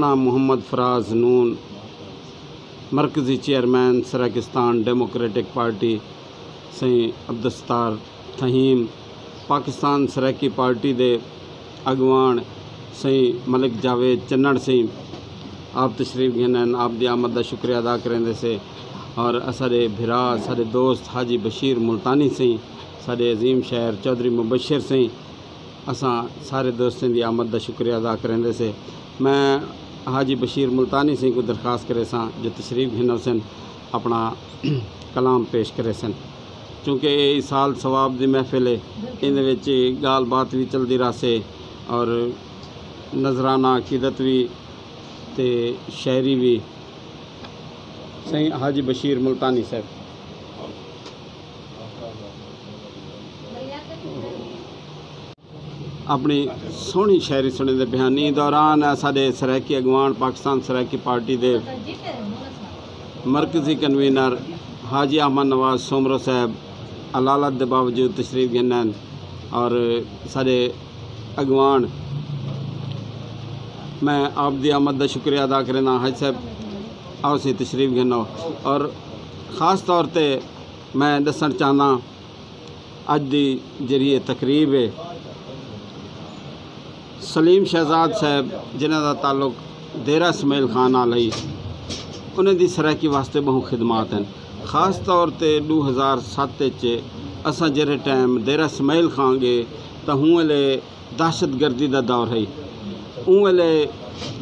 राणा मोहम्मद फराज नून, मरकज़ी chairman Saraikistan democratic party, सई Abdussattar Fahim Pakistan Saraiki party दे अगवान सई मलिक जावेद चन्नड़ सई। आप तशरीफ़ गिनन आप आमद का शुक्रिया अदा करेंदे से। और असारे भिरा सारे दोस्त हाजी बशीर मुल्तानी सई सारे अजीम शहर चौधरी मुबशर सई, असां सारे दोस्तों की आमद का शुक्रिया अदा करेंदे से। मैं हाजी बशीर मुल्तानी सिंह को दरखास्त करे सां जो तशरीफ़ घिनो सन अपना कलाम पेश करे सन। चूँकि ये साल सवाब की महफिल है इन गाल बात भी चलती रहे और नजराना अकीदत भी ते शायरी भी सही हाजी बशीर मुल्तानी साहब। अपनी सोहनी शायरी सुने दे बयानी। दौरान साढ़े सरैकी अगवान पाकिस्तान सरैकी पार्टी के मरकजी कन्वीनर हाजी अहमद नवाज़ सोमरो साहब, अलालत के बावजूद तशरीफ़ गिनन और साढ़े अगवान। मैं आप दी आमद का शुक्रिया अदा करना। हज साहब, आओ सी तशरीफ़ गिनो। और ख़ास तौर पर मैं दसन चाहना अज की जी तकरीब है सलीम शहजाद साहब जिन्हों का ताल्लुक डेरा इसमाइल खान नाल है उन्हें दी सराकी वास्ते बहु खिदमात हैं खास तौर पर दो हज़ार सत्त असा जरे टाइम डेरा इसमाइल खान गए तो हूँ वेले दहशत गर्दी का दौर है उन वेले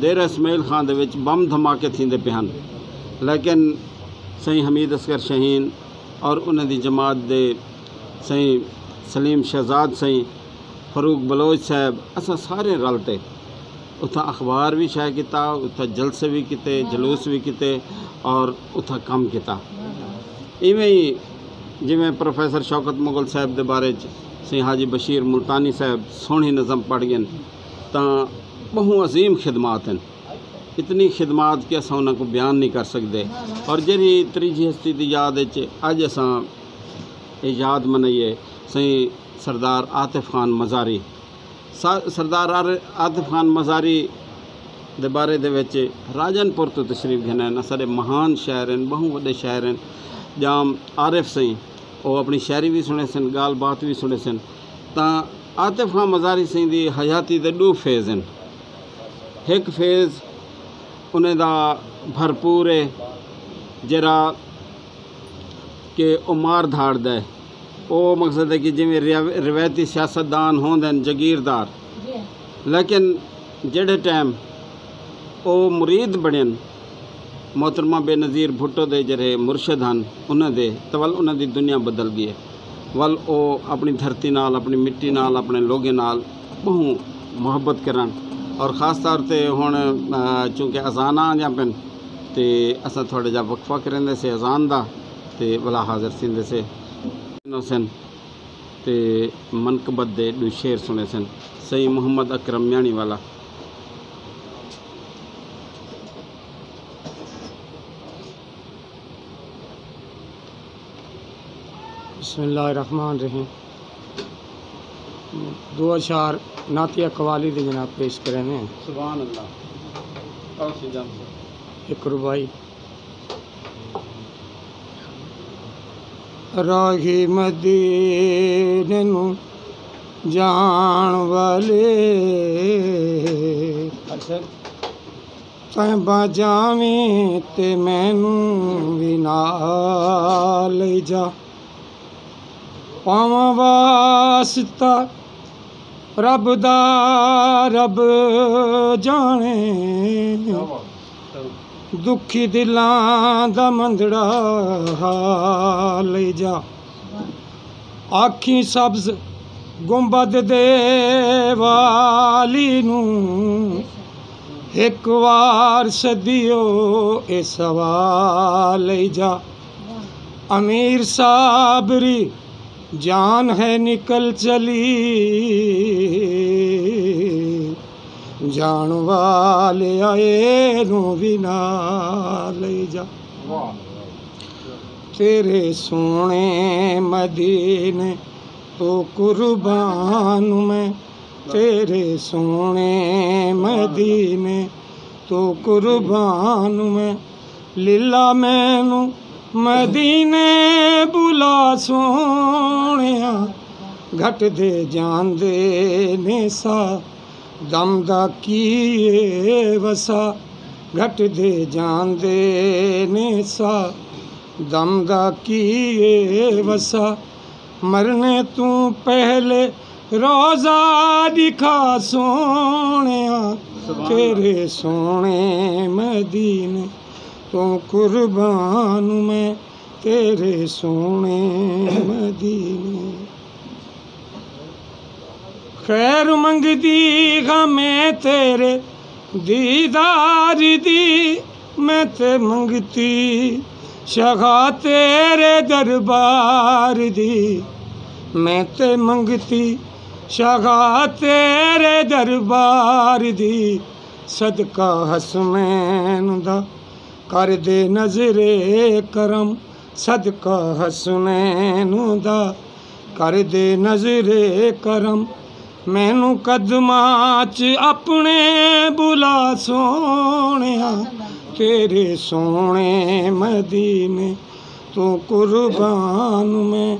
डेरा इसमाइल खान दे विच बम धमाके थींदे पे हैं लेकिन सही हमीद असगर शहीन और उन्हें दी जमात दे सही सलीम शहजाद सही फरूक बलोच साहब असा सारे रलते उत्थां अखबार भी शाया किया उत्थां जलसे भी किए जलूस भी किए और उत्थां कम किया इवें ही जिमें प्रोफैसर शौकत मुगल साहब के बारे सी हाजी बशीर मुल्तानी साहब सोहनी नज़म पढ़ गए तो बहु अजीम खिदमात हैं इतनी खिदमात कि अस उन्होंने को बयान नहीं कर सकते और जी त्रीजी हस्ती की याद अज अस याद मनाइए सही सरदार आतिफ खान मज़ारी। सरदार आतिफ खान मज़ारी दे बारे दे राजनपुर तो तशरीफ़ घिन सारे महान शहर हैं बहु वे शहर हैं। जाम आरिफ सही वो अपनी शायरी भी सुने सन, गाल बात भी सुने सन। आतिफ खान मज़ारी सही की हयाती के दो फ़ेज़ हैं। एक फ़ेज़ उन्हें भरपूर है जरा कि उमार धाड़ है वो मकसद है कि जिमें रिवायती सियासतदान होंदे जगीरदार लेकिन जेड़े टाइम वो मुरीद बड़न मोहतरमा बेनज़ीर भुट्टो दे जरे मुर्शद हैं उन्होंने तो वल उन्होंने दुनिया बदल गई है वल वो अपनी धरती नाल अपनी मिट्टी नाल अपने लोगों नाल बहु मुहब्बत करन और ख़ास तौर पर हूँ चूँकि अजान आ जापन तो असा थोड़ा जहा वक्फा करेंदे से अजान का तो भला हाजिर सींदे से सन ते मनकबत दे दो शेर सुने सन। सही मोहम्मद अकरम म्याणी वाला। बसमान दो अशार नातिया कवाली दे जनाब पेश करें सुबहान अल्लाह। एक रुबाई। राही मदीने नू जान वाले तैं बाजावी ते मैनू भी नाल जा पावा वास्ता रब दा रब जाने दुखी दिलां दा मंदड़ा हाल जा आखी सब्ज गुंबद दे वाली नू एक वार सदियो ए सवाल जा अमीर साबरी जान है निकल ਜਾਣ ਵਾਲਿਆ ਏ ਨੂੰ ਵੀ ਨਾਲ ਲੈ ਜਾ। ਤੇਰੇ ਸੋਹਣੇ ਮਦੀਨੇ ਤੋ ਕੁਰਬਾਨ ਮੈਂ ਤੇਰੇ ਸੋਹਣੇ ਮਦੀਨੇ ਤੋ ਕੁਰਬਾਨ ਮੈਂ ਲੀਲਾ ਮੈਨੂੰ ਮਦੀਨੇ ਬੁਲਾ ਸੋਹਣਿਆ। ਘਟ ਜਾਂਦੇ ਨੇ ਸਾ दमदा की वसा घट दे जान देने सा दमदा की वसा मरने तू पहले रोजा दिखा सोने तेरे सोने मदीने। तू कुर्बान में तेरे सोने मदीने। ਖੈਰ ਮੰਗਦੀ ਹਾਂ ਮੈਂ ਤੇਰੇ ਦੀਦਾਰ ਦੀ, ਮੈਂ ਤੇ ਮੰਗਤੀ ਸ਼ਗਾ ਤੇਰੇ ਦਰਬਾਰ ਦੀ। ਮੈਂ ਤੇ ਮੰਗਤੀ ਸ਼ਗਾ ਤੇਰੇ ਦਰਬਾਰ ਦੀ। ਸਦਕਾ ਹਸਨੈਨ ਦਾ ਕਰ ਦੇ ਨਜ਼ਰੇ ਕਰਮ। ਸਦਕਾ ਹਸਨੈਨ ਦਾ ਕਰ ਦੇ ਨਜ਼ਰੇ ਕਰਮ। ਮੈਨੂੰ ਕਦਮਾਂ 'ਚ ਆਪਣੇ ਬੁਲਾ ਸੋਹਣਿਆ ਤੇਰੇ ਸੋਹਣੇ ਮਦੀਨੇ ਤੂੰ ਕੁਰਬਾਨ ਮੈਂ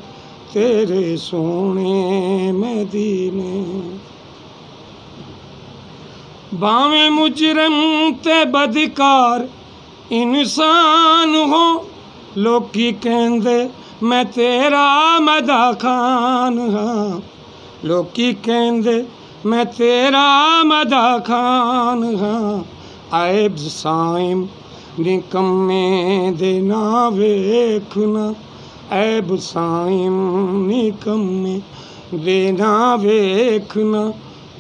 ਤੇਰੇ ਸੋਹਣੇ ਮਦੀਨੇ ਬਾਵੇਂ ਮੁਜਰਮ ਤੇ ਬਦਕਾਰ ਇਨਸਾਨ ਹੋ ਲੋਕੀ ਕਹਿੰਦੇ ਮੈਂ ਤੇਰਾ ਮਦਾ ਖਾਨ ਹਾਂ ਲੋਕੀ ਕਹਿੰਦੇ, ਮੈਂ ਤੇਰਾ ਮਦਾ ਖਾਨ ਹਾਂ। ਐਬ ਸਾਇਮ ਨਿਕੰਮੇ ਦੇ ਨਾ ਵੇਖਣਾ। ਐਬ ਸਾਇਮ ਨਿਕੰਮੇ ਦੇ ਨਾ ਵੇਖਣਾ।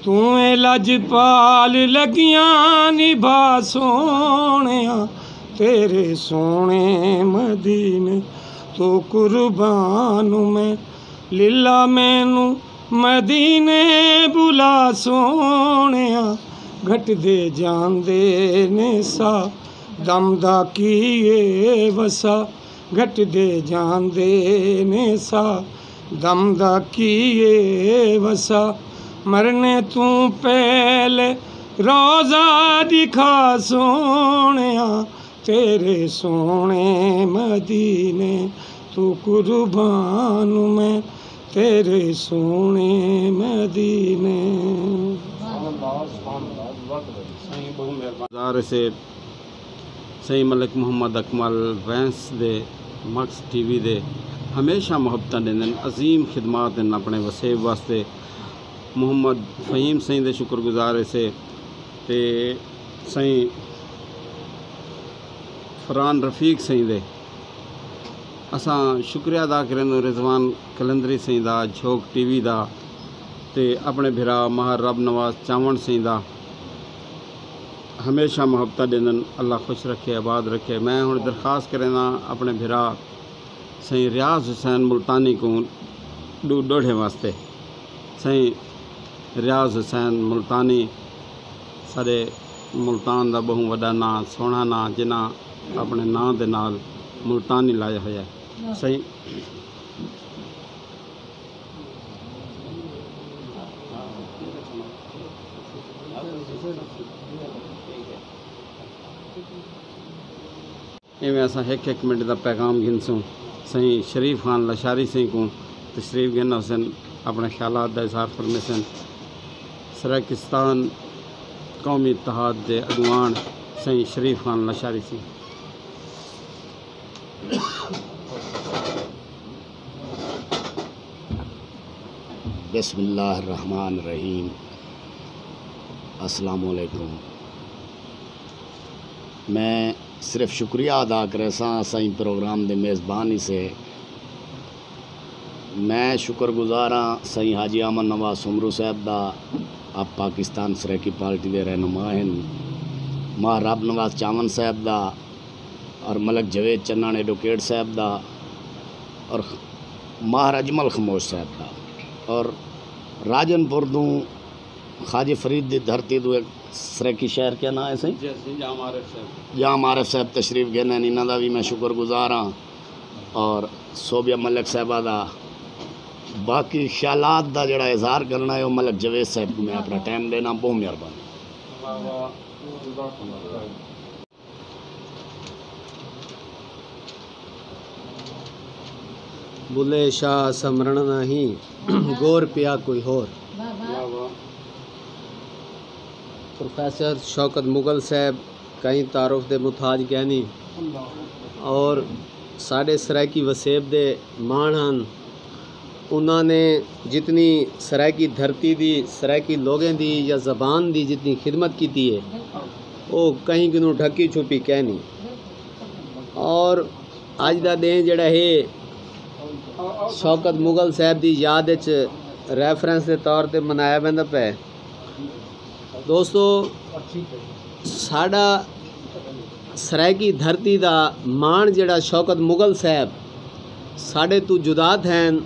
ਤੂੰ ਏ ਲਜਪਾਲ ਲੱਗੀਆਂ ਨਿਭਾ ਸੋਹਣਿਆ। ਤੇਰੇ ਸੋਹਣੇ ਮਦੀਨੇ ਤੂੰ ਕੁਰਬਾਨ ਮੈਂ ਲੀਲਾ ਮੈਨੂੰ ਮਦੀਨੇ ਬੁਲਾ ਸੋਹਣਿਆ, ਘਟਦੇ ਜਾਂਦੇ ਨੇ ਸਾ। ਦਮ ਦਾ ਕੀ ਵਸਾ, ਘਟਦੇ ਜਾਂਦੇ ਨੇ ਸਾ। ਦਮ ਦਾ ਕੀ ਵਸਾ, ਮਰਨੇ ਤੂੰ ਪਹਿਲੇ ਰੋਜ਼ਾ ਦਿਖਾ ਸੋਹਣਿਆ, ਤੇਰੇ ਸੋਹਣੇ ਮਦੀਨੇ, ਤੂੰ ਕੁਰਬਾਨ ਮੈਂ ਤੇਰੇ ਸੋਹਣੇ ਮਦੀਨੇ ਸਾਈਂ ਬਹੁਤ ਮਿਹਰਬਾਨ ਸੇ ਸਹੀ ਮਲਕ ਮੁਹੰਮਦ ਅਕਮਲ ਵੈਂਸ ਦੇ ਮਕਸ ਟੀਵੀ ਦੇ ਹਮੇਸ਼ਾ ਮੁਹੱਬਤਾਂ ਦਿੰਦੇ ਨੇ ਅਜ਼ੀਮ ਖਿਦਮਾਤ ਹਨ ਆਪਣੇ ਵਸੇਬ ਵਾਸਤੇ ਮੁਹੰਮਦ ਫਹੀਮ ਸਿੰਘ ਦੇ ਸ਼ੁਕਰਗੁਜ਼ਾਰ ਸੇ ਤੇ ਸਹੀ ਫਰਾਨ ਰਫੀਕ ਸਿੰਘ ਦੇ असां ਸ਼ੁਕਰੀਆ ਅਦਾ ਕਰਨੋ ਰਿਜ਼ਵਾਨ ਕਲੰਦਰੀ ਸਿੰਘ ਦਾ ਝੋਕ ਟੀਵੀ ਦਾ ਤੇ ਆਪਣੇ ਭਰਾ ਮਹਾਰ ਰਬ ਨਵਾਜ਼ ਚਾਵਣ ਸਿੰਘ ਦਾ। ਹਮੇਸ਼ਾ ਮੁਹੱਬਤਾਂ ਦੇਣ ਅੱਲਾ ਖੁਸ਼ ਰੱਖੇ, ਆਬਾਦ ਰੱਖੇ। ਮੈਂ ਹੁਣ ਦਰਖਾਸਤ ਕਰਨਾ ਆਪਣੇ ਭਰਾ ਸਈ ਰਿਆਜ਼ ਹੁਸੈਨ ਮੁਲਤਾਨੀ ਕੋ ਡੂ ਡੋਢੇ ਵਾਸਤੇ। ਸਈ ਰਿਆਜ਼ ਹੁਸੈਨ ਮੁਲਤਾਨੀ, ਸਾਡੇ ਮੁਲਤਾਨ ਦਾ ਬਹੁਤ ਵੱਡਾ ਨਾਂ, ਸੋਹਣਾ ਨਾਂ, ਜਿਨ੍ਹਾਂ ਆਪਣੇ ਨਾਂ ਦੇ ਨਾਲ ਮੁਲਤਾਨੀ ਲਾਇਆ ਹੋਇਆ ਹੈ। ਸਹੀ इवें असां हिकु हिकु मिंट का पैगाम गिनसूं। सही, शरीफ खान लशारी सिंह को। तशरीफ़ गिन अपने ख्यालात का इजहार फरमेसन सराकिस्तान कौमी इतिहाद के अगवान सही, शरीफ खान लशारी सिंह अस्सलाम वालेकुम मैं सिर्फ़ शुक्रिया अदा करे सां असांजी प्रोग्राम दे मेज़बानी से। मैं शुक्रगुजार हाँ सही हाजी अमन नवाज़ सुमरू साहब दा। आप पाकिस्तान सराकी पार्टी के रहनुमा हैं माँ रब नवाज़ चावन साहब दा और मलक जवेद चन्ना एडवोकेट साहब दा। और माहर अजमल खमोश साहब दा। और राजनपुर तू खाजी फरीद की धरती तू एक सराकी शहर क्या नाम है सही? जाम आरिफ साहब तशरीफ़ गए इन्हों का भी मैं शुक्रगुजार हाँ। और सोबिया मलिक साहबा का बाकी ख्यालात का जोड़ा इजहार करना है वो मलिक जवेद साहब को मैं अपना टाइम देना बहुत मेहरबानी। बुले, शाह समरण नहीं, गौर पिया कोई होर. प्रोफेसर शौकत मुगल साहब कई तारुफ दे मुथाज गहनी और साढ़े सराकी वसेब दे माण हैं उन्होंने जितनी सराकी धरती दी सराकी लोगों दी या जबान दी जितनी खिदमत की है वो कहीं किनू ढकी छुपी कहनी। और अज का दिन जड़ा है ਸ਼ੌਕਤ ਮੁਗਲ ਸਾਹਿਬ ਦੀ ਯਾਦ ਵਿੱਚ ਰੈਫਰੈਂਸ ਦੇ ਤੌਰ ਤੇ ਮਨਾਇਆ ਜਾਂਦਾ ਪਿਆ ਦੋਸਤੋ ਸਾਡਾ ਸਰਾਇਕੀ ਧਰਤੀ ਦਾ ਮਾਣ ਜਿਹੜਾ ਸ਼ੌਕਤ ਮੁਗਲ ਸਾਹਿਬ ਸਾਡੇ ਤੋਂ ਜੁਦਾਤ ਹਨ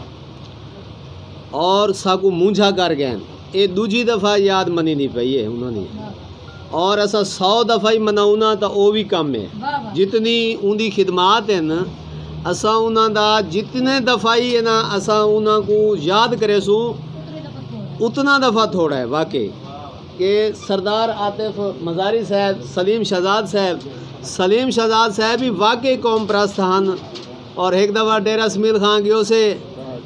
ਔਰ ਸਾਕੂ ਮੂੰਝਾ ਕਰ ਗਏ ਇਹ ਦੂਜੀ ਦਫਾ ਯਾਦ ਮਨੀ ਨਹੀਂ ਪਈ ਹੈ ਉਹਨਾਂ ਨੇ ਔਰ ਅਸਾਂ 100 ਦਫਾ ਹੀ ਮਨਾਉਣਾ ਤਾਂ ਉਹ ਵੀ ਕੰਮ ਹੈ। ਜਿਤਨੀ ਉਹਦੀ ਖਿਦਮਤ ਹਨ असा उन्होंने जितने दफ़ा ही है ना असा उन्होंने को याद करे सू, उतना दफ़ा थोड़ा है, वाकई। के सरदार आतिफ मजारी साहब, सलीम शहजाद साहब, सलीम शहजाद साहब भी वाकई कौम परस्त हैं और एक दफ़ा डेरा समील खान गयो से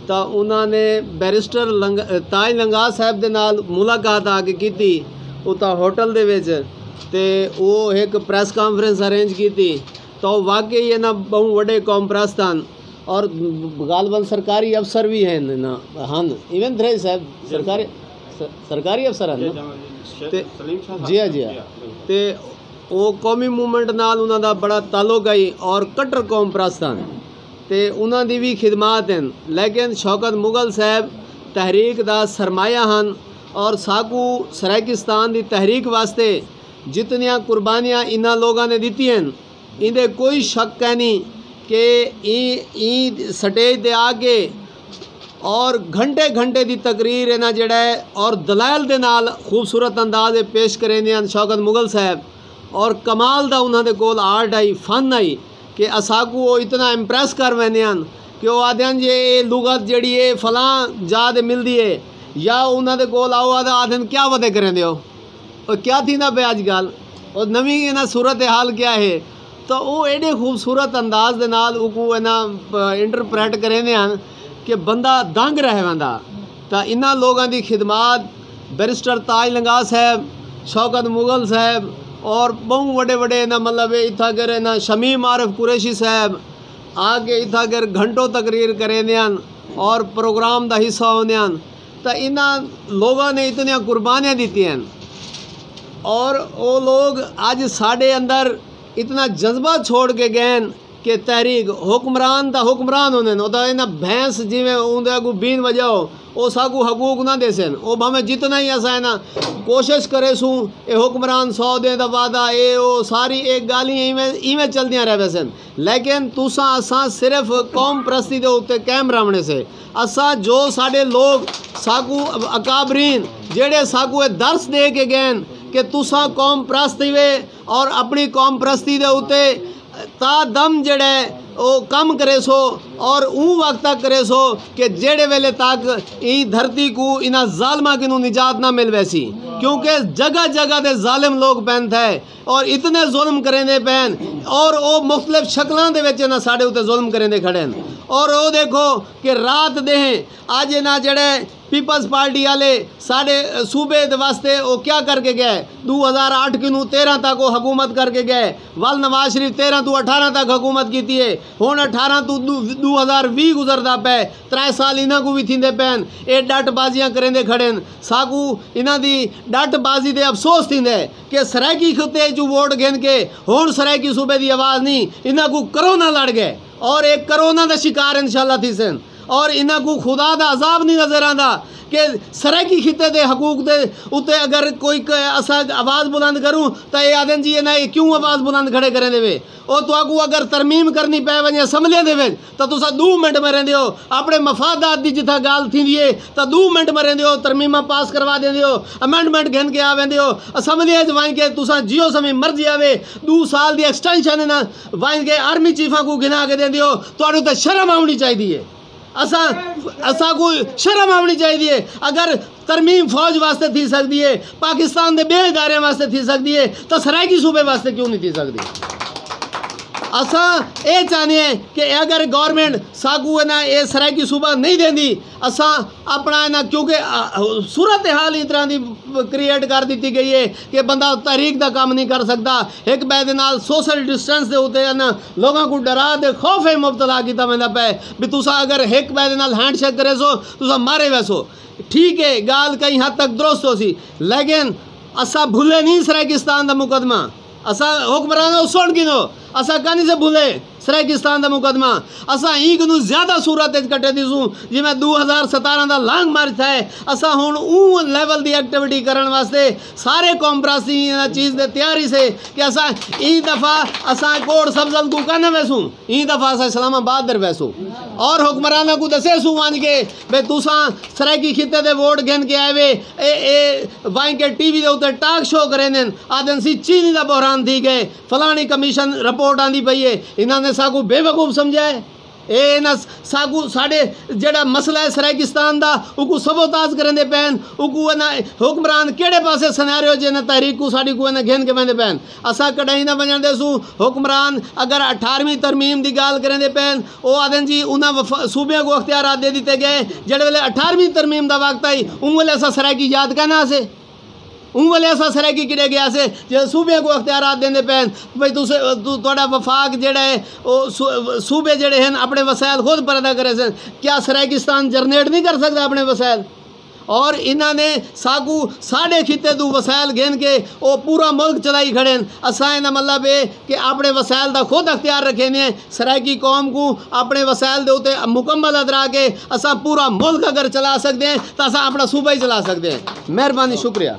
तो उन्होंने बैरिस्टर लंग ताज लंगा साहब के नाल मुलाकात आके की उतना होटल के वो एक प्रेस कॉन्फ्रेंस अरेंज की तो वाकई ये ना बहु वॾे क़ौम प्रस्तान और गालबन सरकारी अफ़सर बि आहिनि न आहिनि इवन ध्रे साहिब सरकारी सरकारी अफ़सर आहिनि ਤੇ ਜੀ ਆ ਜੀ ਆ ਤੇ ਉਹ ਕੌਮੀ ਮੂਵਮੈਂਟ ਨਾਲ ਉਹਨਾਂ ਦਾ ਬੜਾ ਤਾਲੁਕ ਹੈ ਔਰ ਕਟਰ ਕੌਮ ਪ੍ਰਸਤਾਨ ਤੇ ਉਹਨਾਂ ਦੀ ਵੀ ਖਿਦਮਤ ਹਨ ਲੇਕਿਨ ਸ਼ੌਕਤ ਮੁਗਲ ਸਾਹਿਬ ਤਹਿਰੀਕ ਦਾ ਸਰਮਾਇਆ ਹਨ ਔਰ ਸਾਕੂ ਸਰਾਇਕਿਸਤਾਨ ਦੀ ਤਹਿਰੀਕ ਵਾਸਤੇ ਜਿਤਨੀਆਂ ਕੁਰਬਾਨੀਆਂ ਇਹਨਾਂ ਲੋਕਾਂ ਨੇ ਦਿੱਤੀਆਂ ਹਨ ਕੋਈ ਸ਼ੱਕ ਹੈ ਨਹੀਂ ਕਿ ਇਹ ਇਹ ਸਟੇਜ ਤੇ ਆ ਕੇ ਔਰ ਘੰਟੇ ਘੰਟੇ ਦੀ ਤਕਰੀਰ ਇਹਨਾਂ ਜਿਹੜਾ ਹੈ ਔਰ ਦਲਾਇਲ ਦੇ ਨਾਲ ਖੂਬਸੂਰਤ ਅੰਦਾਜ਼ ਵਿੱਚ ਪੇਸ਼ ਕਰੇਂਦੇ ਹਨ ਸ਼ੌਕਤ ਮੁਗਲ ਸਾਹਿਬ ਔਰ ਕਮਾਲ ਦਾ ਉਹਨਾਂ ਦੇ ਕੋਲ ਆਰਟ ਆਈ ਫਨ ਆਈ ਕਿ ਅਸਾਕੂ ਉਹ ਇਤਨਾ ਇੰਪ੍ਰੈਸ ਕਰ ਵੈਂਦੇ ਹਨ ਕਿ ਉਹ ਆਖਦੇ ਹਨ ਜੇ ਇਹ ਲੁਗਤ ਜਿਹੜੀ ਇਹ ਫਲਾਂ ਜਾਦ ਮਿਲਦੀ ਹੈ ਜਾਂ ਉਹਨਾਂ ਦੇ ਕੋਲ ਆਓ ਆਦਾ ਆਖਦੇ ਹਨ ਕਿਆ ਵਦੇ ਕਰੇਂਦੇ ਹੋ ਉਹ ਕਿਆ ਥੀਂਦਾ ਪਿਆ ਅੱਜ ਕੱਲ ਉਹ ਨਵੀਂ ਇਹਨਾਂ ਸੂਰਤ ਹਾਲ ਕਿਆ ਹੈ ਤਾਂ ਉਹ ਐਡੇ ਖੂਬਸੂਰਤ ਅੰਦਾਜ਼ ਦੇ ਨਾਲ ਉਹ ਇਹਨਾਂ ਇੰਟਰਪ੍ਰੈਟ ਕਰਦੇ ਹਨ ਕਿ ਬੰਦਾ ਦੰਗ ਰਹਿ ਵੰਦਾ। ਤਾਂ ਇਹਨਾਂ ਲੋਕਾਂ ਦੀ ਖਿਦਮਤ ਬੈਰਿਸਟਰ ਤਾਜ ਲੰਗਾ ਸਾਹਿਬ, ਸ਼ੌਕਤ ਮੁਗਲ ਸਾਹਿਬ ਔਰ ਬਹੁ ਵੱਡੇ ਵੱਡੇ ਇਹਨਾਂ ਮਤਲਬ ਇਥਾਗਰ ਇਹਨਾਂ ਸ਼ਮੀਮ ਆਰਫ ਕੁਰੈਸ਼ੀ ਸਾਹਿਬ ਆ ਕੇ ਆਗੇ ਇਥਾਗਰ ਘੰਟੋ ਤਕਰੀਰ ਕਰੇਂਦੇ ਹਨ ਔਰ ਪ੍ਰੋਗਰਾਮ ਦਾ ਹਿੱਸਾ ਹੁੰਦੇ ਹਨ। ਤਾਂ ਇਹਨਾਂ ਲੋਕਾਂ ਨੇ ਇਤਨੀਆਂ ਕੁਰਬਾਨੀਆਂ ਦਿੱਤੀਆਂ ਔਰ ਉਹ ਲੋਕ ਅੱਜ ਸਾਡੇ ਅੰਦਰ इतना जज्बा छोड़ के गए कि तहरीक हुक्मरान तो हुक्मरान होने उदा भैंस जिमें उनके अगू बीन बजाओ वो सागू हकूक ना दे सन। वो भावें जितना ही असा है ना, कोशिश करे सूँ ये हुक्मरान सौ दे का वादा ये वो सारी एक गाली इवें इवें चलदियाँ रह सन। लेकिन तुसा, असा सिर्फ़ कौम प्रस्ती के उत्ते कैम रामने से, असा जो साढ़े लोग सागू अकाबरीन जेड़े सागू दर्स दे के गए ਦਰਸ ਦੇ ਕੇ ਗਏ ਹਨ ਕਿ ਤੁਸਾਂ ਕੌਮ ਪ੍ਰਸਤੀ ਵੇ ਔਰ ਆਪਣੀ ਕੌਮ ਪ੍ਰਸਤੀ ਦੇ ਉੱਤੇ ਤਾ ਦਮ ਜਿਹੜਾ ਹੈ ਉਹ ਕੰਮ ਕਰੇ ਸੋ ਔਰ ਉਹ ਵਕਤ ਤੱਕ ਕਰੇ ਸੋ ਕਿ ਜਿਹੜੇ ਵੇਲੇ ਤੱਕ ਇਹ ਧਰਤੀ ਕੋ ਇਹਨਾਂ ਜ਼ਾਲਮਾਂ ਕਿਨੂੰ ਨਿਜਾਤ ਨਾ ਮਿਲ ਵੈਸੀ ਕਿਉਂਕਿ ਜਗ੍ਹਾ ਜਗ੍ਹਾ ਦੇ ਜ਼ਾਲਿਮ ਲੋਕ ਪੈਂਦ ਹੈ ਔਰ ਇਤਨੇ ਜ਼ੁਲਮ ਕਰੇਂਦੇ ਪੈਨ ਔਰ ਉਹ ਮੁxtਲਫ ਸ਼ਕਲਾਂ ਦੇ ਵਿੱਚ ਇਹਨਾਂ ਸਾਡੇ ਉੱਤੇ ਜ਼ੁਲਮ ਕਰੇਂਦੇ ਖੜੇ ਹਨ ਔਰ ਉਹ ਦੇਖੋ ਕਿ ਰਾਤ ਦੇ ਅੱਜ पीपल्स पार्टी आले साढ़े सूबे वास्ते वो क्या करके गए? दो हज़ार अठ किनू तेरह तक वो हकूमत करके गए। वल नवाज़ शरीफ तेरह तू अठारह तक हुकूमत की है हूँ अठारह तू दो हज़ार भी गुजरता पै। त्रै साल इन्हों को भी थींदे पैन। ये डटबाजियाँ करेंदे खड़े साकू इन्हों की डटबाजी से अफसोस थींदे कि सरायकी खत्ते चू वोट गिन के हूँ सरायकी सूबे की आवाज़ नहीं इन्हों को करोना लड़ गए। और एक करोना का शिकार इनशाला थी सन। ਦਾ ਸ਼ਿਕਾਰ ਇਨਸ਼ਾਅੱਲਾ ਥੀ ਸਨ ਔਰ ਇਹਨਾਂ ਕੋ ਖੁਦਾ ਦਾ ਅਜ਼ਾਬ ਨਹੀਂ ਨਜ਼ਰ ਆਂਦਾ ਕਿ ਸਰਾਇਕੀ ਖਿੱਤੇ ਦੇ ਹਕੂਕ ਦੇ ਉੱਤੇ ਅਗਰ ਕੋਈ ਕ- ਅਸਾਂ ਆਵਾਜ਼ ਬੁਲੰਦ ਕਰੂੰ ਤਾਂ ਇਹ ਆਦਨ ਜੀ ਇਹਨਾਂ ਇਹ ਕਿਉਂ ਆਵਾਜ਼ ਬੁਲੰਦ ਖੜੇ ਕਰੇ ਦੇਵੇ ਉਹ ਤੁਹਾਨੂੰ ਅਗਰ ਤਰਮੀਮ ਕਰਨੀ ਪੈ ਵਜੇ ਅਸੈਂਬਲੀਆਂ ਦੇ ਵਿੱਚ ਤਾਂ ਤੁਸੀਂ 2 ਮਿੰਟ में ਰਹਿੰਦੇ ਹੋ ਆਪਣੇ ਮਫਾਦਾਤ ਦੀ ਜਿੱਥਾ ਗੱਲ ਥੀਂਦੀ ਏ ਤਾਂ 2 ਮਿੰਟ में ਰਹਿੰਦੇ ਹੋ ਤਰਮੀਮਾਂ ਪਾਸ ਕਰਵਾ ਦਿੰਦੇ ਹੋ ਅਮੈਂਡਮੈਂਟ ਘਨ ਕੇ ਆ ਵੰਦੇ ਹੋ ਅਸੈਂਬਲੀਆਂ 'ਚ ਵਾਂ ਕੇ ਤੁਸੀਂ ਜਿਉ ਸਮੇਂ ਮਰਜ਼ੀ ਆਵੇ 2 ਸਾਲ ਦੀ ਐਕਸਟੈਂਸ਼ਨ ਨਾ ਵਾਂ ਕੇ ਆਰਮੀ ਚੀਫਾਂ ਕੋ ਗਿਣਾ ਕੇ ਦਿੰਦੇ ਹੋ ਤੁਹਾਨੂੰ ਤਾਂ ਸ਼ਰਮ असा असा को शर्म आनी चाहिए। अगर तरमीम फौज वास्ते थी सकती है, पाकिस्तान के बे इदारे वास्ते थी सकती है तो सरायकी सूबे वास्ते क्यों नहीं थी सकती? असां ये चाहते हैं कि अगर गवर्नमेंट साकू है ना ये सराइकी सूबा नहीं देंदी, असां अपना है ना, क्योंकि सूरत हाल इस तरह की क्रिएट कर दी गई है कि बंदा तहरीक का काम नहीं कर सकता। एक बैद नाल सोशल डिस्टेंस के उत्ते है लोगों को डरा दे, खौफ मुबतला किया वेंदा पे। भी तुसा अगर एक बैद नाल हैंड शेक करे सो, तुसा मारे वैसो ठीक है, गाल कई हद तक दुरुस्त हो सी, लेकिन असा भूले नहीं सराइकिस्तान का मुकदमा। असा हुक्मरान सुन गिनो असा कानी से भूले। रेगिस्तान का मुकदमा। असा इंक नु ज़्यादा सूरत कटे दीसूं जिमें दो हज़ार सतारह का लांग मार्च है। असा हूँ ऊ लैवल की एक्टिविटी करने वास्ते सारे कॉम्प्रासी चीज़ के तैयारी से कि असा ई दफ़ा असा कोट सब्जल को कहने वैसूँ? ई दफ़ा असा इस्लामाबाद दर वैसू। और हुक्मराना को दसेसूँ वन के भाई तुसा सराकी खिते के वोट गिन के आए वे ए, के टी टाक शो करें आदन सी चीनी का बहरान थी गए। फलानी कमीशन रिपोर्ट आँदी पई है इन्होंने साकू बेवकूफ समझा है ਇਹ ਨਾ ਸਾਗੂ ਸਾਡੇ ਜਿਹੜਾ ਮਸਲਾ ਹੈ ਸਰਾਇਕਿਸਤਾਨ ਦਾ ਉਕੂ ਸਬੋਤਾਜ ਕਰਨ ਦੇ ਪੈਣ ਉਕੂ ਨਾ ਹੁਕਮਰਾਨ ਕਿਹੜੇ ਪਾਸੇ ਸਿਨੈਰੀਓ ਜੇ ਨਾ ਤਹਿਰੀਕ ਕੋ ਸਾਡੀ ਕੋ ਨਾ ਘੇਨ ਕੇ ਬੰਦੇ ਪੈਣ ਅਸਾਂ ਕਢਾਈ ਨਾ ਵਜਣ ਦੇ ਸੂ ਹੁਕਮਰਾਨ ਅਗਰ 18ਵੀਂ ਤਰਮੀਮ ਦੀ ਗੱਲ ਕਰਨ ਦੇ ਪੈਣ ਉਹ ਆਦਨ ਜੀ ਉਹਨਾਂ ਵਫਾ- ਸੂਬਿਆਂ ਕੋ ਅਖਤਿਆਰਾਤ ਦੇ ਦਿੱਤੇ ਗਏ ਜਿਹੜੇ ਵੇਲੇ 18ਵੀਂ ਤਰਮੀਮ ਦਾ ਵਕਤ ਆਈ ਉਹ ਵੇਲੇ ਅਸਾਂ ਸਰਾਇਕੀ ਯਾਦ ਕਰਨਾ ਸੇ उन वाले ऐसा सराइकी किड़े गया से सूबे को अख्तियारात देने पैन भाई तुसे थोड़ा वफाक जेड़ा है सूबे जेड़े हैं अपने वसायल खुद पैदा करे सन क्या सराइकिस्तान जनरेट नहीं कर सकता अपने वसायल और इन्होंने सागू साढ़े खिते तू वसायल घेन के वो पूरा मुल्क चलाई खड़े। असां इना मतलब है कि अपने वसायल का खुद अख्तियार रखे ने सराइकी कौम को अपने वसायल के उत्ते मुकम्मल अदरा के असां पूरा मुल्क अगर चला सकते हैं तो असां अपना सूबा ही चला सकते हैं मेहरबानी शुक्रिया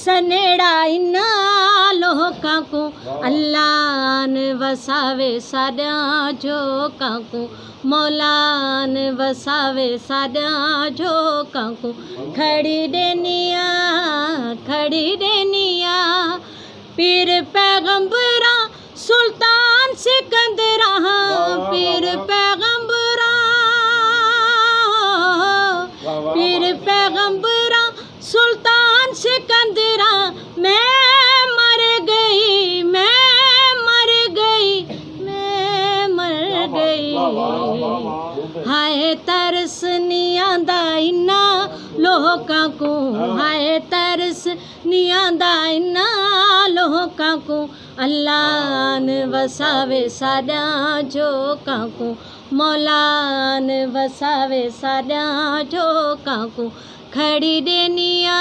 सनेड़ा इना लोका को अल्लाह ने वसावे साड्या जोका को मौलान ने वसावे साड्या जोका को खड़ी देनिया खड़ी देनिया पीर पैगंबरा सुल्तान सिकंदरा पीर पैगंबरा पीर पै लोकां को हाय तरस नी आंदा इन्ना लोकां को। अल्लाह न वसावे साडा जोकां को। मौला न वसावे साडा जोकां को। खड़ी देनिया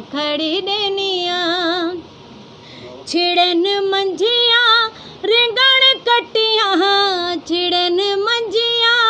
खड़ी देनिया। छिड़न मंजिया, रिंगण कटिया। छिड़न मंजिया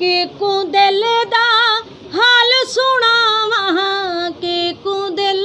कि कू दिल दा हाल सुनावा कि कू दिल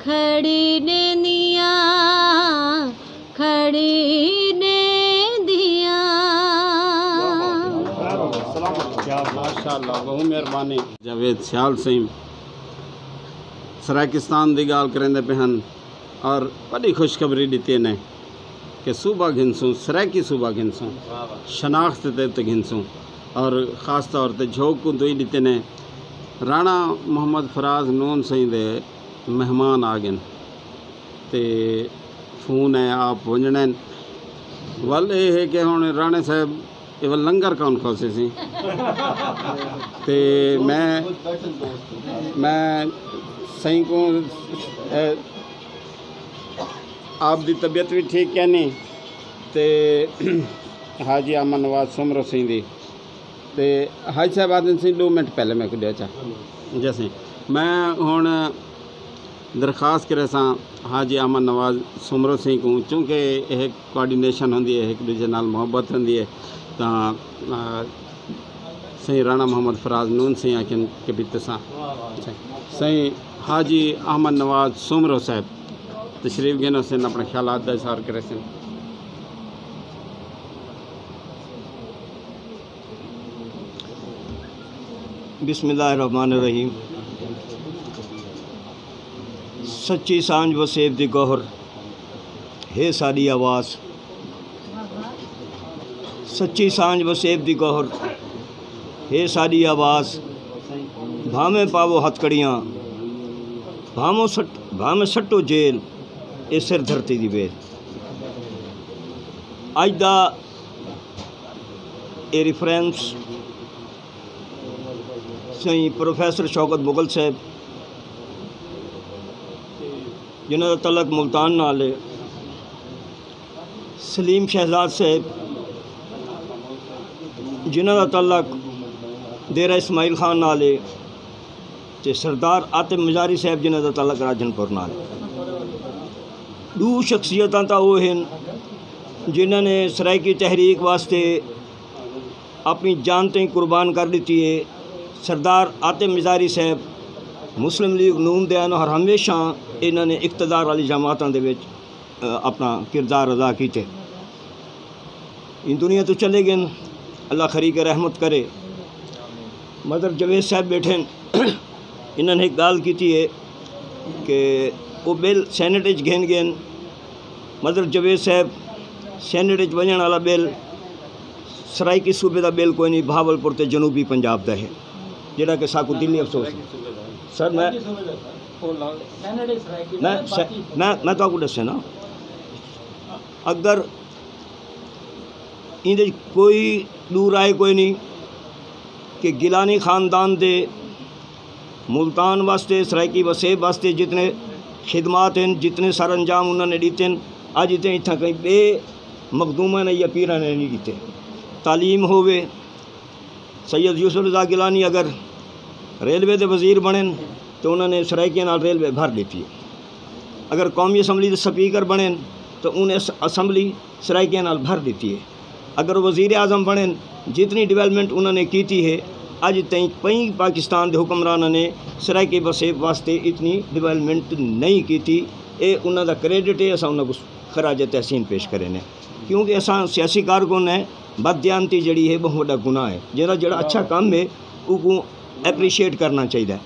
खड़ी ॾेनिया खड़ी ॾेंदिया माशाअल्लाह बहुत मेहरबानी। जावेद सियाल सिंह सराकिस्तान की गाल करेंदे पे हन, और बड़ी खुशखबरी ॾिती ने कि सूबा घिनसूं सराकी सूबा घिनसूं, शनाख्त ते घिनसूं, और ख़ास तौर ते झोक दुई ॾिते ने राणा मोहम्मद फराज नून सही दे मेहमान आ गए ते फोन है आप वंजने ਵੱਲ ਇਹ ਹੈ ਕਿ ਹੁਣ ਰਾਣੇ ਸਾਹਿਬ ਇਹ ਵੱਲ ਲੰਗਰ ਕੌਣ ਖੋਸੇ ਸੀ ਤੇ ਮੈਂ ਮੈਂ ਸਹੀ ਕੋ ਆਪ ਦੀ ਤਬੀਅਤ ਵੀ ਠੀਕ ਹੈ ਨਹੀਂ ਤੇ ਹਾਜੀ ਅਮਨ ਨਵਾਜ਼ ਸੁਮਰ ਸਿੰਘ ਦੀ ਤੇ ਹਾਜੀ ਸਾਹਿਬ ਆਦਨ ਸਿੰਘ 2 ਮਿੰਟ ਪਹਿਲੇ ਮੈਂ ਕੁੜਿਆ ਚਾ ਜੈਸੇ ਮੈਂ ਹੁਣ दरख्वास करे असां हाजी अहमद नवाज़ सुमरो सिंह को। चूँकि हिकु कोऑर्डिनेशन होंगी है एक ॿिए जे नाल मुहबत हूंदी आहे तव्हां राणा मोहम्मद फराज़ नून सिंह आखियुनि खे बि हाजी अहमद नवाज़ सुमरो साहिबु तशरीफ़ गिनोसीं अपने ख़्यालात का इज़हार करेसीं बिसमिल्ल रहीम सच्ची सांझ वसेब दी गौहर है साड़ी आवाज़ सच्ची सांझ वसेब दी गौहर है साड़ी आवाज़ भावें पावो हथकड़ियाँ भावों सट भावें सट्टो जेल ए सिर धरती दी बेल अज दा ए रिफरेंस ਸਹੀ ਪ੍ਰੋਫੈਸਰ ਸ਼ੌਕਤ ਮੁਗਲ ਸਾਹਿਬ जिन्हों का तलक मुल्तान नाले, सलीम शहजाद साहब जिन्हों का तलक डेरा इसमाइल खान नाले तो सरदार आते मजारी साहब जिन्हों का तलक राजनपुर नाल। दू शख्सियत तो वो हैं जिन्होंने सरायकी तहरीक वास्ते अपनी जान तीन कुर्बान कर दी है सरदार आते मजारी साहब ਮੁਸਲਿਮ ਲੀਗ ਨੂਨ ਦੇ ਹਨ ਔਰ ਹਮੇਸ਼ਾ ਇਹਨਾਂ ਨੇ ਇਕਤਦਾਰ ਵਾਲੀ ਜਮਾਤਾਂ ਦੇ ਵਿੱਚ ਅ, ਆਪਣਾ ਕਿਰਦਾਰ ਅਦਾ ਕੀਤੇ ਇਹ ਦੁਨੀਆ ਤੋਂ ਚਲੇ ਗਏ ਨੇ। ਅੱਲਾ ਖਰੀ ਕੇ ਰਹਿਮਤ ਕਰੇ ਮਦਰ ਜਵੇਦ ਸਾਹਿਬ ਬੈਠੇ ਨੇ। ਇਹਨਾਂ ਨੇ ਇੱਕ ਗੱਲ ਕੀਤੀ ਹੈ ਕਿ ਉਹ ਬਿੱਲ ਸੈਨੇਟ 'ਚ ਘੇਨ ਗਏ ਨੇ। ਮਦਰ ਜਵੇਦ ਸਾਹਿਬ ਸੈਨੇਟ 'ਚ ਵਜਣ ਵਾਲਾ ਬਿੱਲ ਸਰਾਇਕੀ ਸੂਬੇ ਦਾ ਬਿੱਲ ਕੋਈ ਨਹੀਂ ਭਾਵਲਪੁਰ ਤੇ ਜਨੂਬੀ ਪੰਜਾਬ ਦਾ ਹੈ ਜਿਹੜਾ ਕਿ ਸਾਕੂ ਦਿੱਲੀ ਅਫਸੋਸ ਹੈ। मैं ನಾ ನಾ ನಾ ನಾ ತಾಕು ದಸ್ಸೇನ अगर इन कोई दूर आए, कोई नहीं, कि गिलानी ख़ानदान दे, मुल्तान वास्ते, सरायकी वसेब वास्ते जितने खिदमात हैं, जितने सर अंजाम उन्होंने दीते हैं अज इतने इतना कहीं बे मखदूमा ने या पीर ने नहीं दीते। तालीम होवे, सैयद यूसुफ रजा गिलानी अगर ਰੇਲਵੇ ਦੇ ਵਜ਼ੀਰ ਬਣੇ ਨੇ ਤਾਂ ਉਹਨਾਂ ਨੇ ਸਰਾਇਕੀਆਂ ਨਾਲ ਰੇਲਵੇ ਭਰ ਦਿੱਤੀ ਹੈ ਅਗਰ ਕੌਮੀ ਅਸੈਂਬਲੀ ਦੇ ਸਪੀਕਰ ਬਣੇ ਨੇ ਤਾਂ ਉਹਨੇ ਅਸ- ਅਸੈਂਬਲੀ ਸਰਾਇਕੀਆਂ ਨਾਲ ਭਰ ਦਿੱਤੀ ਹੈ ਅਗਰ ਵਜ਼ੀਰ ਆਜ਼ਮ ਬਣੇ ਨੇ, ਜਿਤਨੀ ਡਿਵੈਲਪਮੈਂਟ ਉਹਨਾਂ ਨੇ ਕੀਤੀ ਹੈ ਅੱਜ ਤਾਈਂ ਕਈ ਪਾਕਿਸਤਾਨ ਦੇ ਹੁਕਮਰਾਨਾਂ ਨੇ ਸਰਾਇਕੀ ਵਸੇਬ ਵਾਸਤੇ ਇਤਨੀ ਡਿਵੈਲਪਮੈਂਟ ਨਹੀਂ ਕੀਤੀ ਇਹ ਉਹਨਾਂ ਦਾ ਕ੍ਰੈਡਿਟ ਹੈ ਅਸਾਂ ਉਹਨਾਂ ਨੂੰ ਖਰਾਜ ਤਹਿਸੀਨ ਪੇਸ਼ ਕਰੇ ਨੇ ਕਿਉਂਕਿ ਅਸਾਂ ਸਿਆਸੀ ਕਾਰਕੁਨ ਹੈ ਬਦਦਿਆਨਤੀ ਜਿਹੜੀ ਹੈ ਬਹੁਤ ਵੱਡਾ ਗੁਨਾਹ ਹੈ ਜਿਹੜਾ ਜਿਹੜਾ ਅੱਛਾ ਕੰਮ ਹੈ ਉਹ ਨੂੰ ਐਪਰੀਸ਼ੀਏਟ ਕਰਨਾ ਚਾਹੀਦਾ ਹੈ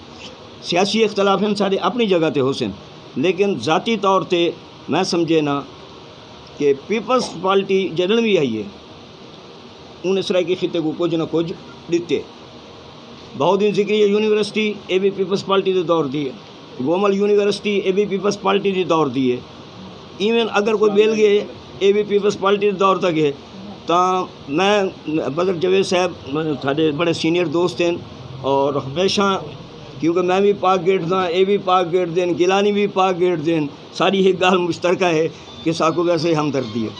ਸਿਆਸੀ ਇਖਤਲਾਫ ਹਨ ਸਾਡੇ ਆਪਣੀ ਜਗ੍ਹਾ ਤੇ ਹੋ ਸਨ ਲੇਕਿਨ ਜ਼ਾਤੀ ਤੌਰ ਤੇ ਮੈਂ ਸਮਝੇ ਨਾ ਕਿ ਪੀਪਲਸ ਪਾਰਟੀ ਜਦਨ ਵੀ ਆਈ ਹੈ ਉਹਨੇ ਸਰਾਇਕੀ ਖਿੱਤੇ को ਕੁਝ ਨਾ ਕੁਝ ਦਿੱਤੇ ਬਹੁਦੀਨ ਜ਼ਿਕਰੀ ਯੂਨੀਵਰਸਿਟੀ ਇਹ ਵੀ ਪੀਪਲਸ ਪਾਰਟੀ ਦੇ ਦੌਰ ਦੀ ਹੈ ਗੋਮਲ ਯੂਨੀਵਰਸਿਟੀ ਇਹ ਵੀ ਪੀਪਲਸ ਪਾਰਟੀ ਦੀ ਦੌਰ ਦੀ ਹੈ ਈਵਨ ਅਗਰ ਕੋਈ ਮਿਲ ਗਏ ਇਹ ਵੀ ਪੀਪਲਸ ਪਾਰਟੀ ਦੇ ਦੌਰ ਤੱਕ ਹੈ ਤਾਂ ਮੈਂ ਬਦਰ ਜਵੇਦ ਸਾਹਿਬ ਮ- ਸਾਡੇ ਬੜੇ ਸੀਨੀਅਰ ਦੋਸਤ ਹਨ और हमेशा, क्योंकि मैं भी पाक गेट दा ये भी पाक गेट देन गिलानी भी पाक गेट दें सारी एक गाल मुश्तरक है कि साको वैसे हमदर्दी है।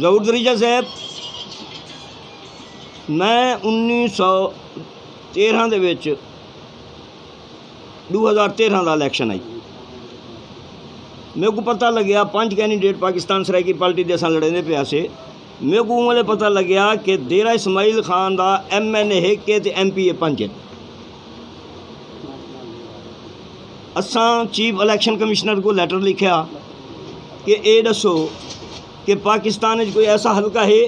जहूर दरीजा साहब, मैं उन्नीस सौ तेरह के दो हज़ार तेरह का इलैक्शन आई। मेरे को पता लगे पाँच कैंडीडेट पाकिस्तान सराइकी पार्टी के असं लड़े पे से ਮੇਰੇ ਕੋ ਉਹਲੇ ਪਤਾ ਲੱਗਿਆ ਕਿ ਦੇਰਾ ਇਸਮਾਈਲ ਖਾਨ ਦਾ ਐਮਐਨਏ ਹੈ ਕਿ ਤੇ ਐਮਪੀਏ ਪੰਜ ਹੈ ਅਸਾਂ ਚੀਫ ਇਲੈਕਸ਼ਨ ਕਮਿਸ਼ਨਰ ਕੋ ਲੈਟਰ ਲਿਖਿਆ ਕਿ ਇਹ ਦੱਸੋ ਕਿ ਪਾਕਿਸਤਾਨ ਵਿੱਚ ਕੋਈ ਐਸਾ ਹਲਕਾ ਹੈ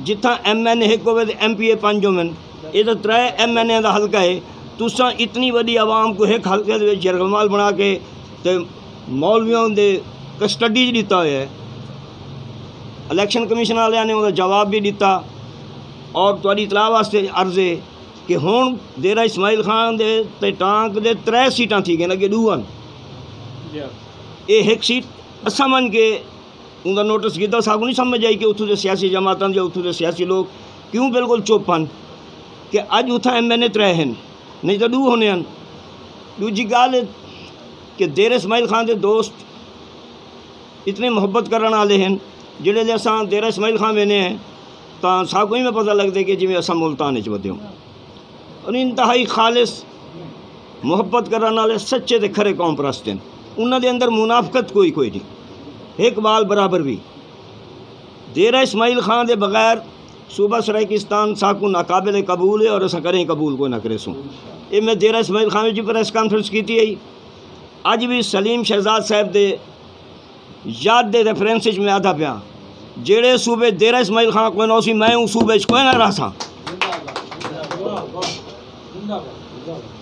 ਜਿੱਥਾਂ ਐਮਐਨਏ ਇੱਕ ਹੋਵੇ ਤੇ ਐਮਪੀਏ ਪੰਜ ਹੋਵਨ ਇਹ ਤਾਂ ਤਰੇ ਐਮਐਨਏ ਦਾ ਹਲਕਾ ਹੈ ਤੁਸਾਂ ਇਤਨੀ ਵੱਡੀ ਆਵਾਮ ਕੋ ਇੱਕ ਹਲਕੇ ਦੇ ਵਿੱਚ ਜਰਗਮਾਲ ਬਣਾ ਕੇ ਤੇ ਮੌਲਵੀਆਂ ਦੇ ਕਸਟਡੀ 'ਚ ਦਿੱਤਾ ਹੋਇਆ ਹੈ ਇਲੈਕਸ਼ਨ ਕਮਿਸ਼ਨ ਵਾਲਿਆਂ ਨੇ ਉਹਦਾ ਜਵਾਬ ਵੀ ਦਿੱਤਾ ਔਰ ਤੁਹਾਡੀ ਇਤਲਾਹ ਵਾਸਤੇ ਅਰਜ਼ ਹੈ ਕਿ ਹੁਣ ਦੇਰਾ ਇਸਮਾਈਲ ਖਾਨ ਦੇ ਤੇ ਟਾਂਕ ਦੇ ਤਰੇ ਸੀਟਾਂ ਥੀ ਗਏ ਅੱਗੇ ਦੂਹਨ ਇਹ ਇੱਕ ਸੀਟ ਅਸਾਂ ਮੰਨ ਕੇ ਉਹਦਾ ਨੋਟਿਸ ਕੀਤਾ ਸਾਨੂੰ ਨਹੀਂ ਸਮਝ ਆਈ ਕਿ ਉੱਥੋਂ ਦੇ ਸਿਆਸੀ ਜਮਾਤਾਂ ਜਾਂ ਉੱਥੋਂ ਦੇ ਸਿਆਸੀ ਲੋਕ ਕਿਉਂ ਬਿਲਕੁਲ ਚੁੱਪ ਹਨ ਕਿ ਅੱਜ ਉੱਥੇ ਐਮਐਨਏ ਤਰੇ ਹਨ ਨਹੀਂ ਤਾਂ ਦੂ ਹੋਣੇ ਹਨ ਦੂਜੀ ਗੱਲ ਕਿ ਦੇਰ ਇਸਮਾਈਲ ਖਾਨ ਦੇ ਦੋਸਤ ਇਤਨੇ ਮੁਹੱਬਤ ਕਰਨ ਵਾਲੇ ਹਨ ਜਿਹੜੇ ਲਈ ਅਸਾਂ ਦੇਰ ਇਸਮਾਈਲ ਖਾਨ ਵੇਨੇ ਹੈ ਤਾਂ ਸਾਨੂੰ ਹੀ ਮੈਂ ਪਤਾ ਲੱਗਦਾ ਕਿ ਜਿਵੇਂ ਅਸਾਂ ਮੁਲਤਾਨ ਵਿੱਚ ਵਧਿਓ ਔਰ ਇੰਤਹਾਈ ਖਾਲਿਸ ਮੁਹੱਬਤ ਕਰਨ ਵਾਲੇ ਸੱਚੇ ਤੇ ਖਰੇ ਕੌਮ ਪ੍ਰਸਤ ਹਨ ਉਹਨਾਂ ਦੇ ਅੰਦਰ ਮੁਨਾਫਕਤ ਕੋਈ ਕੋਈ ਨਹੀਂ ਇੱਕ ਬਾਲ ਬਰਾਬਰ ਵੀ ਦੇਰਾ ਇਸਮਾਈਲ ਖਾਨ ਦੇ ਬਗੈਰ सूबा सराइकिस्तान साकू नाकाबिल कबूल है और असा करें कबूल को ना करे सूँ ये मैं देरा इसमाइल खान जी प्रेस कॉन्फ्रेंस की थी अज भी सलीम शहजाद साहब दे याद दे रेफरेंस में आधा पिया जेड़े सूबे देरा इसमाइल खान को ना, उसी मैं उस सूबे कोई ना रहा सा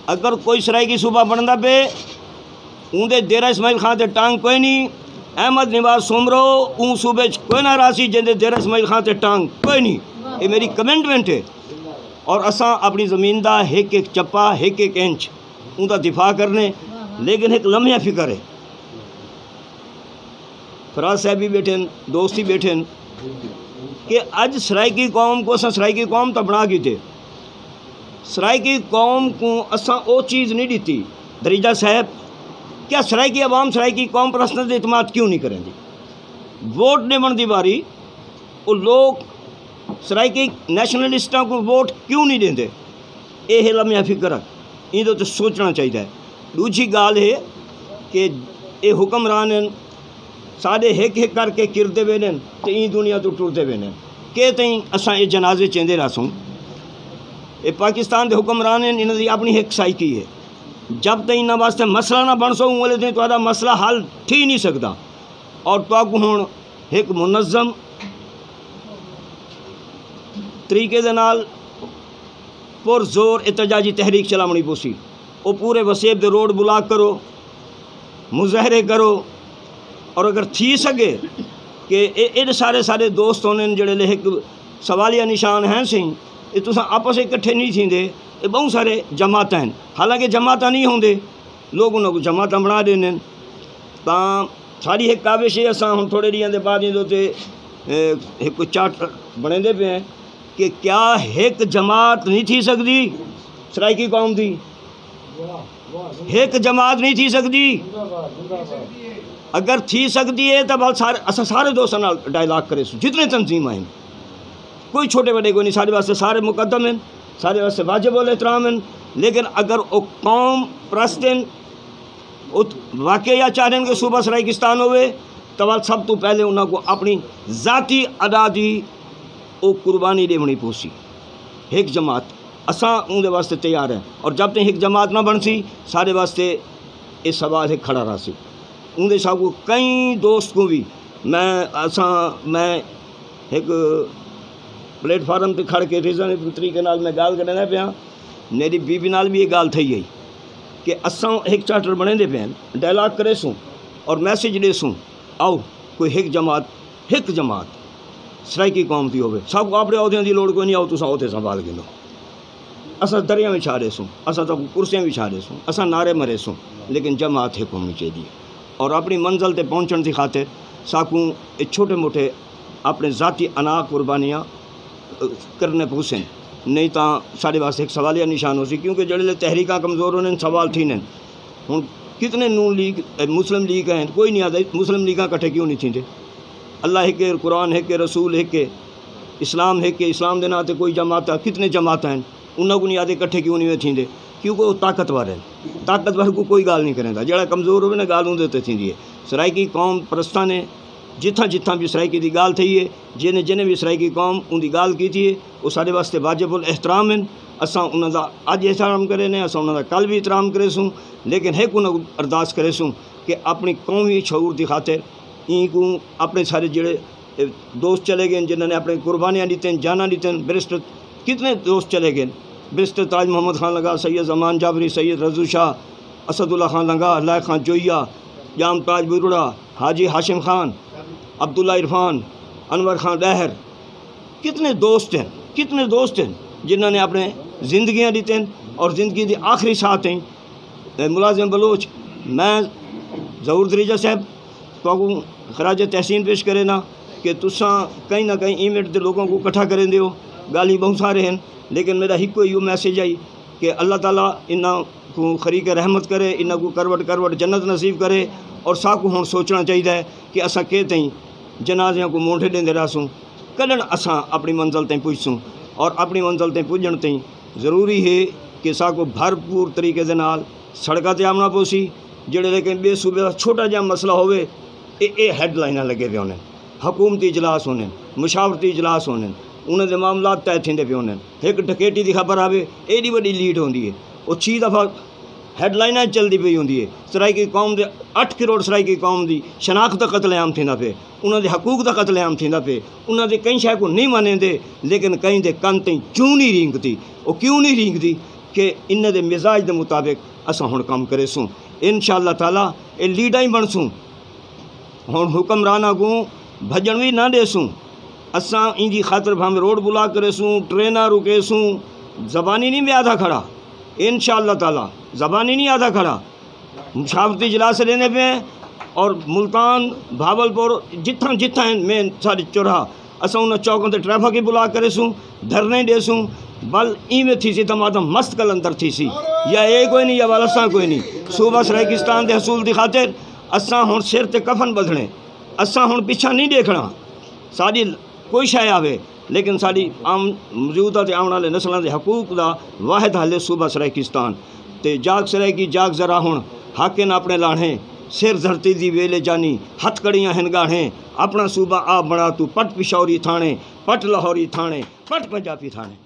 अगर कोई सराइकी सूबा बनता पे उंदे देरा इसमाइल खान ते टांग कोई नहीं। अहमद निवाज सुमरो ऊं सूबे कोई ना रासी जिंदे देरा इसमाइल खान ते टांग कोई नहीं। ये मेरी कमेंटमेंट है। और असां अपनी ज़मीन का एक एक चप्पा, एक एक इंच उनका दिफा करने, लेकिन एक लम्हे फ़िक्र है। फराज साहब भी बैठे दोस्त ही बैठे कि अज सराइकी कौम को असां सराइकी कौम तो बना की थे। सराइकी कौम को असां वो चीज़ नहीं दी दरीजा साहब, क्या सराइकी आवाम सराइकी कौम पर असनत इतमाद क्यों नहीं करेंगे वोट देवन की बारी वो लोग सराइकी नैशनलिस्टों को वोट क्यों नहीं देंगे ये लम्हा फ़िक्र ये तो सोचना चाहिए दूजी गाल है कि ये हुक्मरान साढ़े हिक हिक करके किरते वे न तो ई दुनिया तो टुरते वे न। के ताईं असां ये जनाजे चेंदे रहसूं ये पाकिस्तान के हुक्मरान की अपनी एक साइकी है। जब तक इन्होंने वास्ते मसला ना बन सो उले ताईं तुहाडा मसला हल थी नहीं सकता और तुहाकू हुण एक मुनज़म तरीके दे नाल पुरजोर एहतजाजी तहरीक चलावनी पोसी। पूरे वसेब दे रोड ब्लॉक करो, मुजाहरे करो और अगर थी सके कि एह् सारे सारे दोस्त होने न जेह्ड़े इक सवालिया निशान हैं सही ये तुस आपस च किट्ठे नहीं थींदे ये बहुत सारे जमात हैं हालाँकि जमात नहीं होंदे लोग उन्होंने जमात बना देने न तां सारी एक काविश है असां हुण थोड़े ॾींहं दे बाद इंदे उत्ते हिकु चार्ट बणेंदे पिए हैं कि क्या एक जमात नहीं थी सकदी सराइकी कौम दी एक जमात नहीं थी सकदी अगर थी सकती है तो बल सारे असां सारे दोस्तां नाल डायलॉग करे। जितने तंजीम आहिनि कोई छोटे बड़े कोई नहीं, सारे वास्ते सारे मुकदम हैं, सारे वास्ते वाजिब उल एहतराम हैं। लेकिन अगर वो कौम प्रस्त हैं वाकई या चाह रहे हैं कि सूबा सराइकिस्तान तो वल सब तो पहले उन्होंने अपनी ज़ाती अदा दी वो कुर्बानी देवनी पोसी। एक जमात, असा उनके वास्ते तैयार हैं। और जब तक एक जमात ना बन सी, सारे वास्ते ये सवाल है खड़ा रहा उनके सागू कई दोस्त को भी मैं असां, मैं एक प्लेटफार्म ते खड़ के रीज़नेबल तरीके नाल मैं गाल करना पिया। मेरी बीबी नाल भी ये गाल थी गई कि असां एक चार्टर बने पे हैं डायलॉग करे सूं और मैसेज दे सूं, आओ कोई एक जमात एक जमात सराइकी कौम की होवे। सब अपने अहदियाँ की लोड़ कोई नहीं आओ तुस अहदे संभाल गिनो असां दरिया में छा सूं, असां तो कुर्सियाँ भी छा सूं, असां नारे मरे सूं, लेकिन जमात एक होनी चाहिए और अपनी मंजिल ते पहुंचण की खातिर साकू ये छोटे मोटे अपने ज़ाती अना कुर्बानियाँ करने पहुँचें ਨਹੀਂ ਤਾਂ ਸਾਡੇ ਵਾਸਤੇ ਇੱਕ ਸਵਾਲੀਆ ਨਿਸ਼ਾਨ ਹੋ ਸੀ ਕਿਉਂਕਿ ਜਿਹੜੇ ਤਹਿਰੀਕਾਂ ਕਮਜ਼ੋਰ ਹੋਣੇ ਸਵਾਲ ਥੀ ਨੇ ਹੁਣ कितने नून लीग अ, मुस्लिम लीग हैं कोई नहीं आता मुस्लिम लीगा कट्ठे क्यों नहीं थींदे अल्लाह हिक है कुरान हिक है रसूल हिक है इस्लाम हिक है इस्लाम के नाते कोई जमात आहे कितने जमात आहिनि उन को नहीं आते कट्ठे क्यों नहीं थींदे क्योंकि वो ताक़तवर आहिनि ताक़तवर को कोई ॻाल्हि नहीं करेंदा। जहिड़ा कमज़ोर न ॻाल्हि उनते ते थींदी आहे सराइकी कौम प्रस्थान है जिथां जिथां भी सराइकी की ॻाल्हि थी है जिन जिन भी सराइकी कौम उनकी ॻाल्हि की है वो साढ़े वास्ते वाजिबुल एहतराम आहिनि असां उन अॼु एहतराम करे ने, असां उन कल भी एहतराम करेसूं लेकिन हिकु उन अरदास करेसूं कि अपनी कौमी शऊर की खातिर ई को अपने सारे जेड़े दोस्त चले गए जिन्होंने अपनी कुर्बानियाँ दी हैं जाना दी हैं बैरिस्टर कितने दोस्त चले गए बैरिस्टर ताज मोहम्मद खान लगा, सैयद जमान जाबरी सैयद रजू शाह, असदुल्ला खान लगा, अल्लाह खान जोइया जाम ताज बुरुड़ा, हाजी हाशिम खान, अब्दुल्ला इरफान, अनवर खान डहर कितने दोस्त हैं, कितने दोस्त हैं जिन्होंने अपने ज़िंदगियाँ दी और ज़िंदगी की आखिरी साथ हैं मुलाजिम बलोच, मैं जहूर दरीजा साहब तो खराज तहसीन पेश करे ना कि तुसा कहीं ना कहीं इवेंट के लोगों को इकट्ठा करें दियो गाली बहुत सारे हैं। लेकिन मेरा एक यो मैसेज आई कि अल्लाह ताला इन्ना को खरी के रहमत करे इन्ना को करवट करवट जन्नत नसीब करे और साकू हूँ सोचना चाहिए कि असा के तई जनाजिया को मोटे देंदे रहसूँ। कदन असा अपनी मंजिल तई पुजसूँ और अपनी मंजिल तई पुजन तई ज़रूरी है कि साकू भरपूर तरीके के नाल सड़क से आमना पोसी जेड़े लेकिन बे सूबे का छोटा जहा मसला हो ए, हेडलाइना लगे पे होने। हकूमती इजलास होने मुशावरती इजलास होने। उन मामला तय थे पे हूंदा आहिनि हिकु डकैती ख़बर आहे एडी वॾी लीड होंगी है। वो छह दफ़ा हैडलाइन चलती पी हूंदी सराइकी क़ौम के अठ करोड़ सराइकी क़ौम की शनाख़्त क़तलेआम थी पे। उन जे हक़ूक़ त क़तलेआम थींदा पिए उन ते कंहिं शइ को न मञींदे लेकिन कंहिं ते कन ताईं क्यूं नी रींगदी? उहो क्यूं नी रींगदी की इन जे मिज़ाज के मुताबिक़ असां हुन कमु करेसूं इनशा ताला, ए लीडर ई बणसूं हुन हुकमरान अॻूं भॼण बि न ॾेसूं असा इनजी ख़ातिर भावे रोड ब्लॉक करेसूं, ट्रेना रुकेसूं। ज़बानी नहीं में आधा खड़ा। इन ताला, ज़बानी नहीं आधा खड़ा। मुशावती इजलास लेने पे और मुल्तान भावलपुर जिथा जिथा मेन सारी चौराहा। असां उन चौकनि ते ट्रैफ़िक ही ब्लॉक करेसूं, धरने ॾेसूं बल इएँ थीसीं त माँ त मस्तु कलंदर थीसीं या ये कोई नहीं या बल असां कोई नहीं सुबह रेगिस्तान ते हसूल जी ख़ातिर असां हुन सिर ते कफ़न बधणे। असा हुन पिछा नहीं ॾेखणा। साॼी कोई शइ आवे, लेकिन साड़ी आम मौजूदा आने वाले नस्लों के हकूक का वाहिद हल सूबा सराकिस्तान तो जाग सराकी जाग जरा हूँ हक इन अपने लाने सिर धरती दी वेले जानी हथकड़ियाँ हैं गाने अपना सूबा आप बना तू पट पिशौरी थाने पट लाहौरी थाने पट पंजाबी थाने